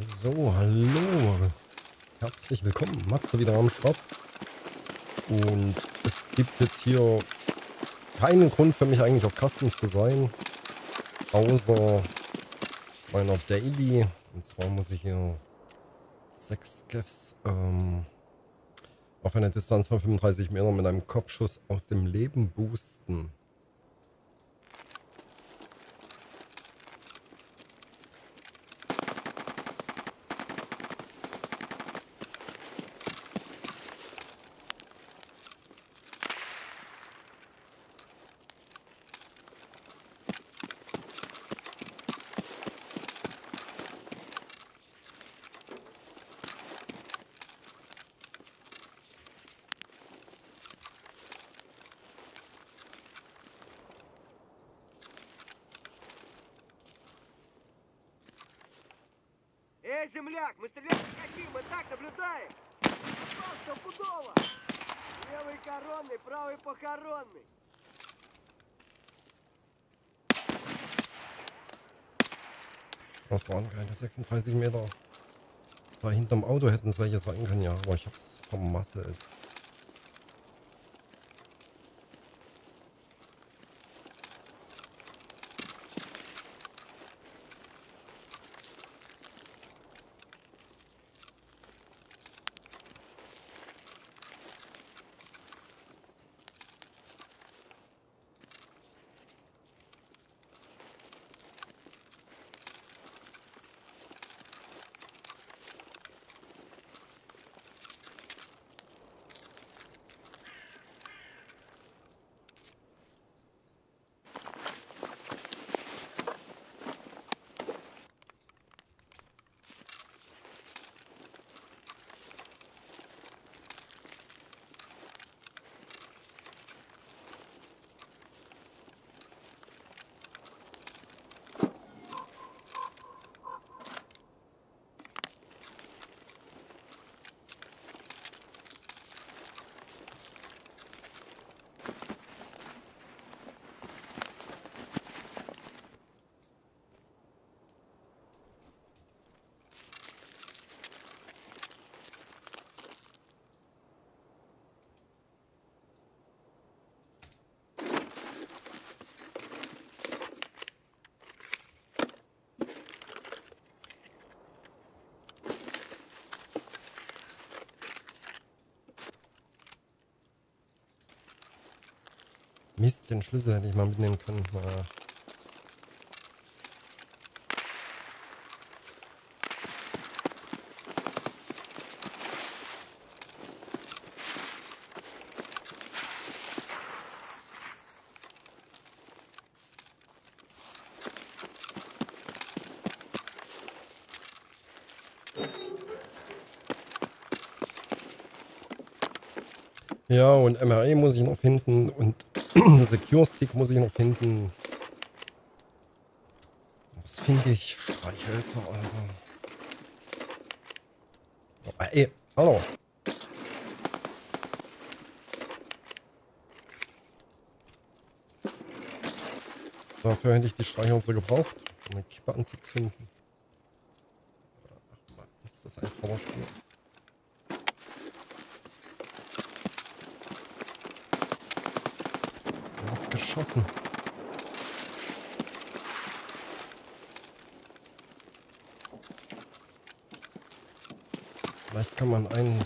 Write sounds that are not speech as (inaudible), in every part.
So, hallo. Herzlich willkommen. Matze wieder am Start. Und es gibt jetzt hier keinen Grund für mich eigentlich auf Customs zu sein. Außer meiner Daily. Und zwar muss ich hier sechs Gaffs ähm, auf einer Distanz von 35 Metern mit einem Kopfschuss aus dem Leben boosten. земляк, мы стреляем не хотим, мы так наблюдаем. Попал стопудово. Левый коронный, правый похоронный. Das waren keine 36 Meter. Da hinterm Auto hätten es welche sein können, ja. Aber ich hab's vermasselt. Mist, den Schlüssel hätte ich mal mitnehmen können. Na. Ja, und MRE muss ich noch finden und (clears throat) Secure Stick muss ich noch finden. Was finde ich? Streichhölzer, Alter. Oh, ey, hallo. Dafür hätte ich die Streichhölzer gebraucht, um eine Kippe anzuzünden. Ach Mann, ist das ein Trauerspiel. Wird geschossen. Vielleicht kann man einen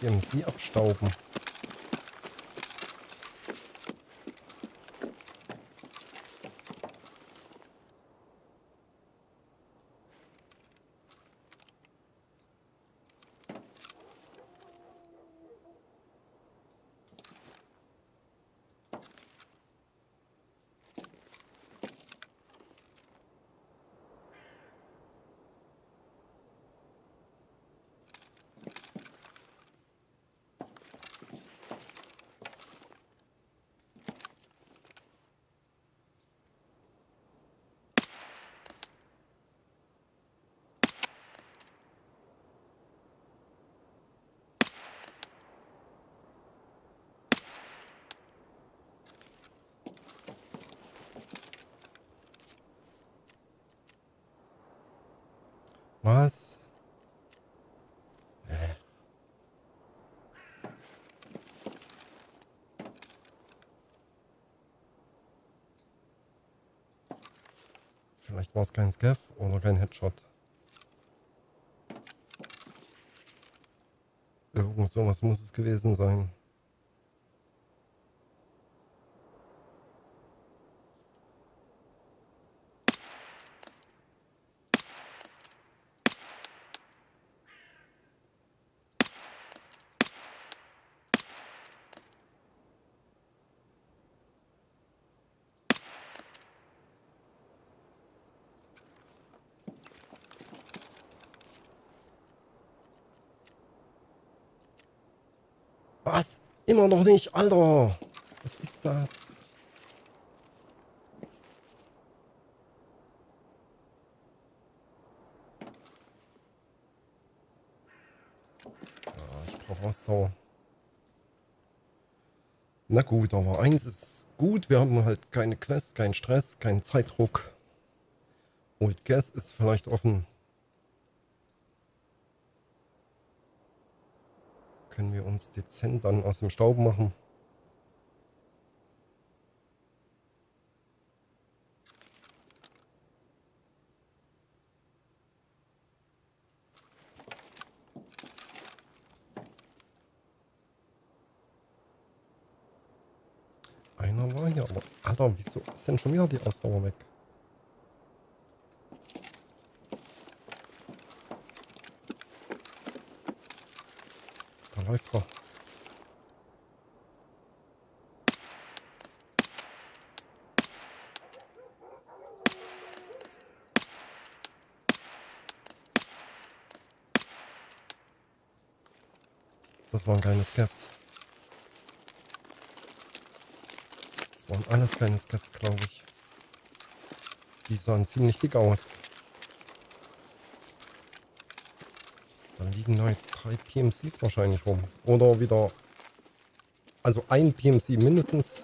PMC abstauben. Was? Vielleicht war es kein Scav oder kein Headshot. Irgend sowas muss es gewesen sein. Was? Immer noch nicht, Alter. Was ist das? Ja, ich brauche Ausdauer. Na gut, aber eins ist gut, wir haben halt keine Quest, keinen Stress, keinen Zeitdruck. Old Gas ist vielleicht offen. Können wir uns dezent dann aus dem Staub machen. Einer war hier, aber Alter, wieso denn schon wieder die Ausdauer weg? Doch. Das waren keine Scaps. Das waren alles keine Scaps, glaube ich. Die sahen ziemlich dick aus. Dann liegen da jetzt drei PMCs wahrscheinlich rum. Oder wieder... Also ein PMC mindestens.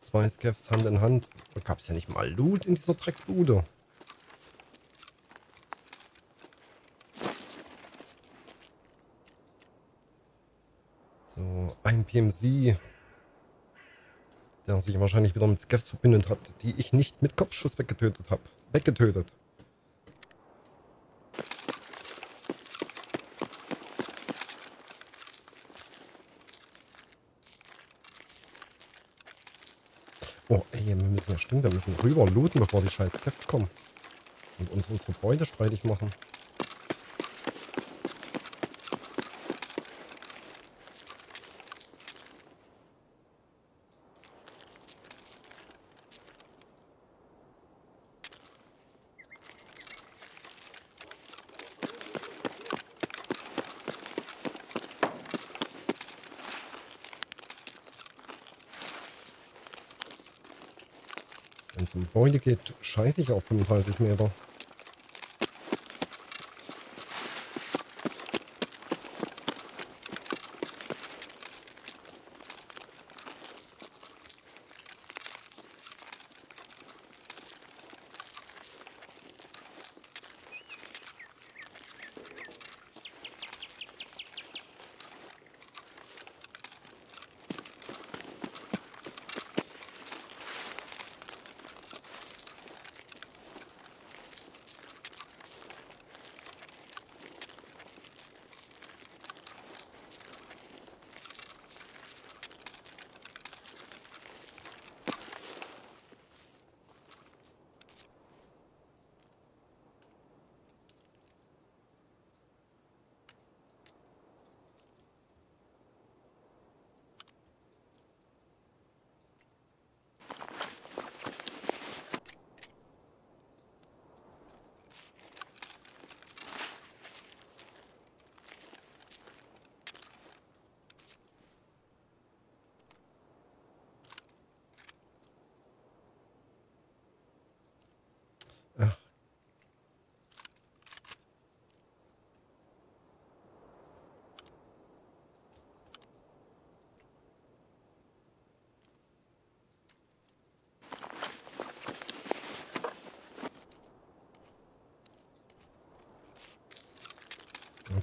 Zwei Scavs Hand in Hand. Da gab es ja nicht mal Loot in dieser Drecksbude. So, ein PMC, der sich wahrscheinlich wieder mit Scavs verbündet hat, die ich nicht mit Kopfschuss weggetötet habe. Weggetötet. Oh, ey, wir müssen ja stimmt, wir müssen rüber looten, bevor die scheiß Skeffs kommen. Und uns unsere Beute streitig machen. Um Beute geht, scheiße ich auf 35 Meter.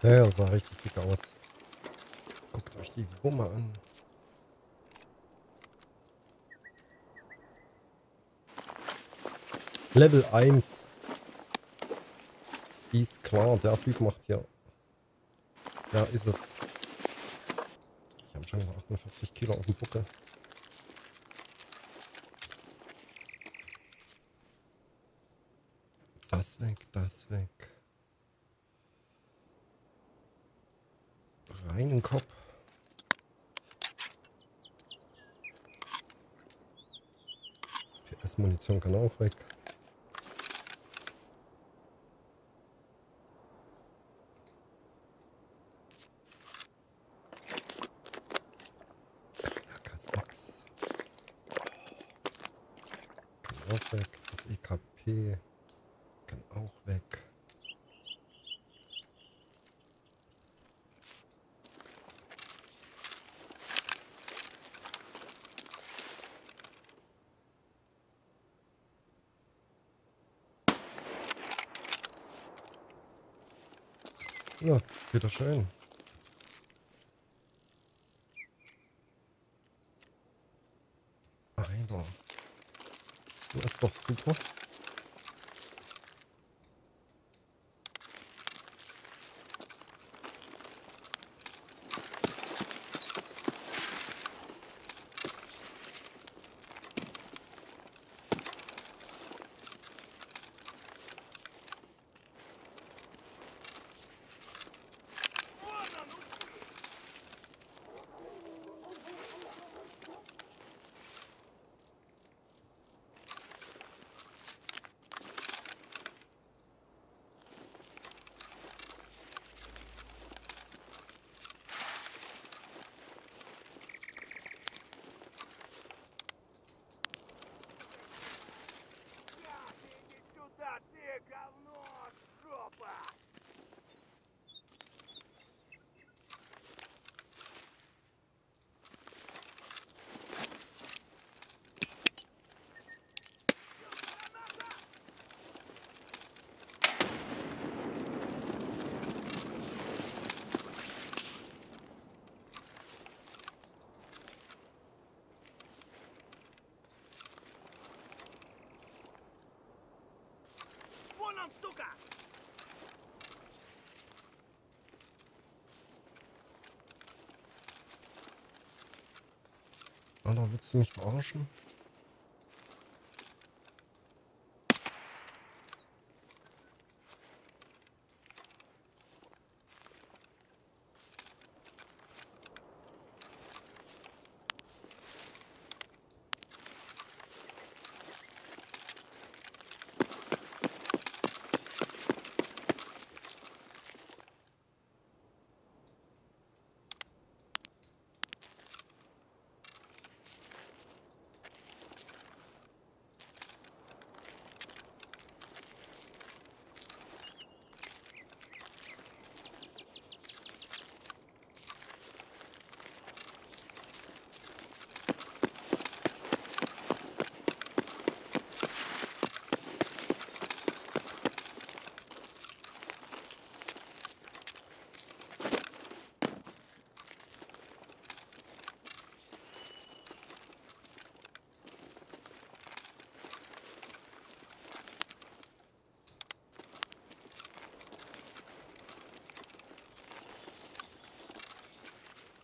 Der sah richtig dick aus. Guckt euch die Wumme an. Level 1. Ist klar, der Typ macht hier. Ja, ist es. Ich habe schon 48 Kilo auf dem Buckel. Das weg, das weg. Reinen Kopf. PS-Munition kann auch weg. AK6. Kann auch weg. Das EKP kann auch weg. Ja, wieder schön. Alter. Das ist doch super. Und dann willst du mich verarschen?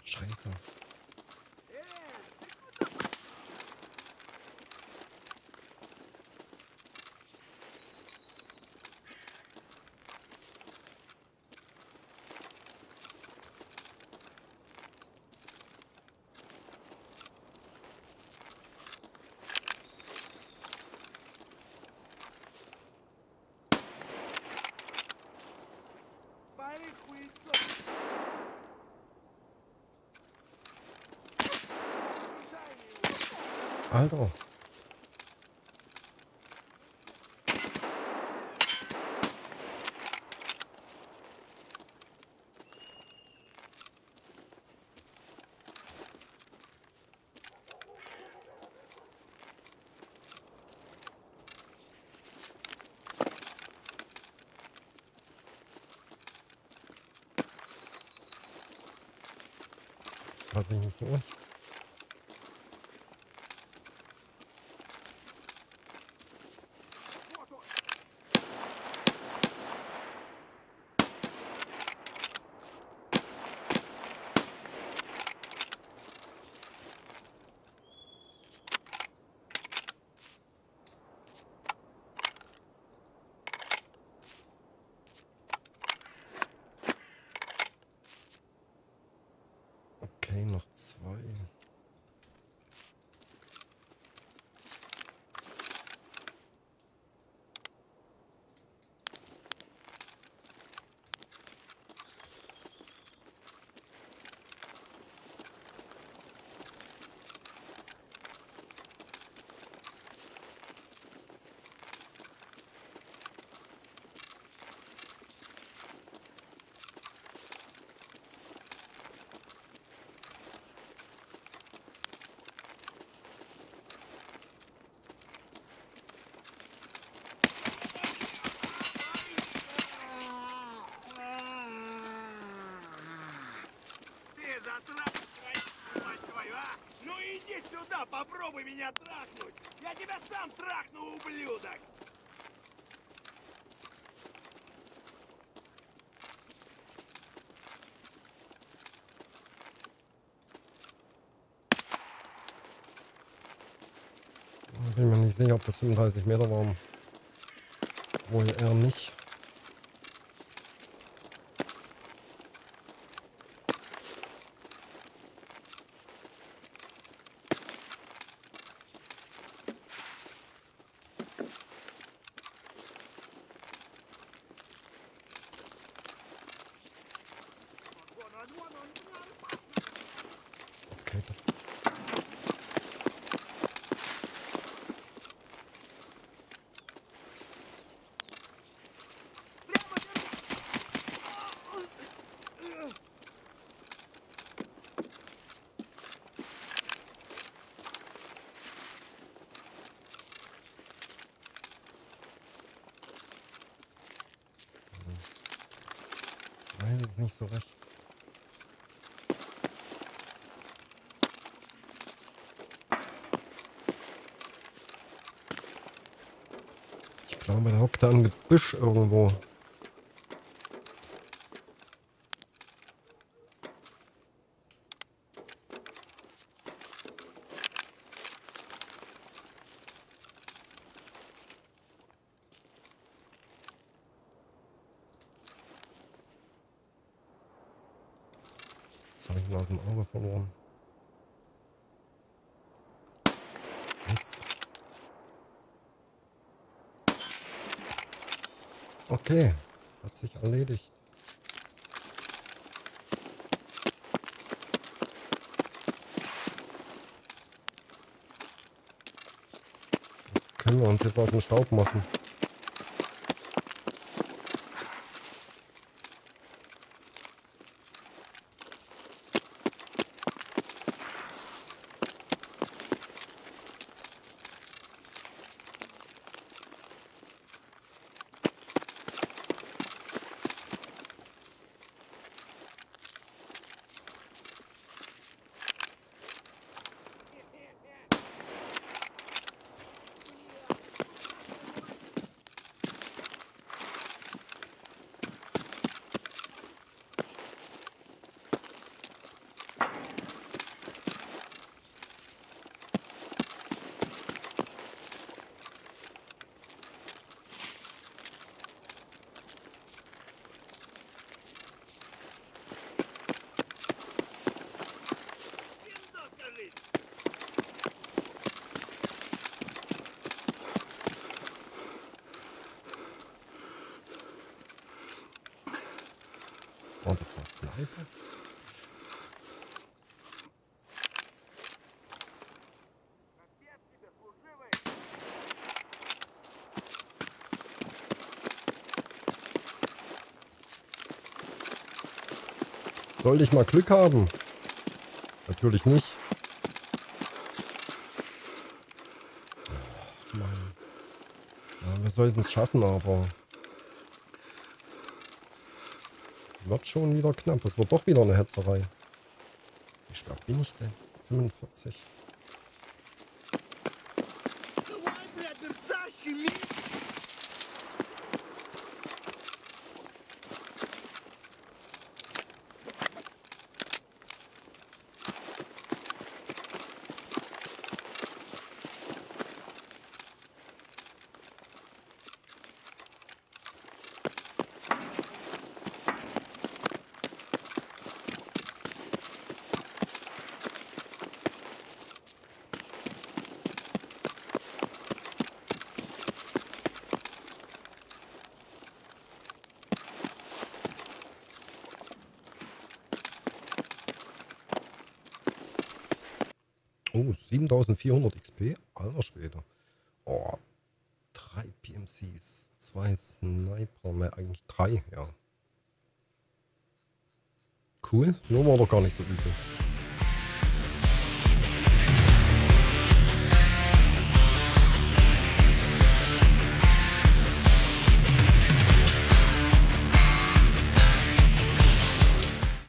Scheiße. Alter. Was ich nicht unten. попробуй меня трахнуть! Я тебя сам трахну, ублюдок! Ich bin mir nicht sicher, ob das 35 Meter waren. Wohl eher nicht. Nicht so recht. Ich glaube, der hockt da am Gebüsch irgendwo. Habe ich ihn aus dem Auge verloren. Okay, hat sich erledigt. Können wir uns jetzt aus dem Staub machen? das der Sniper? Sollte ich mal Glück haben? Natürlich nicht. Ja, wir sollten es schaffen, aber Wird schon wieder knapp. Es wird doch wieder eine Hetzerei. Die schwer bin ich denn? 45. 7400 XP? Alter Schwede. Oh, drei PMCs, zwei Sniper, ne, eigentlich drei, ja. Cool, nur war doch gar nicht so übel.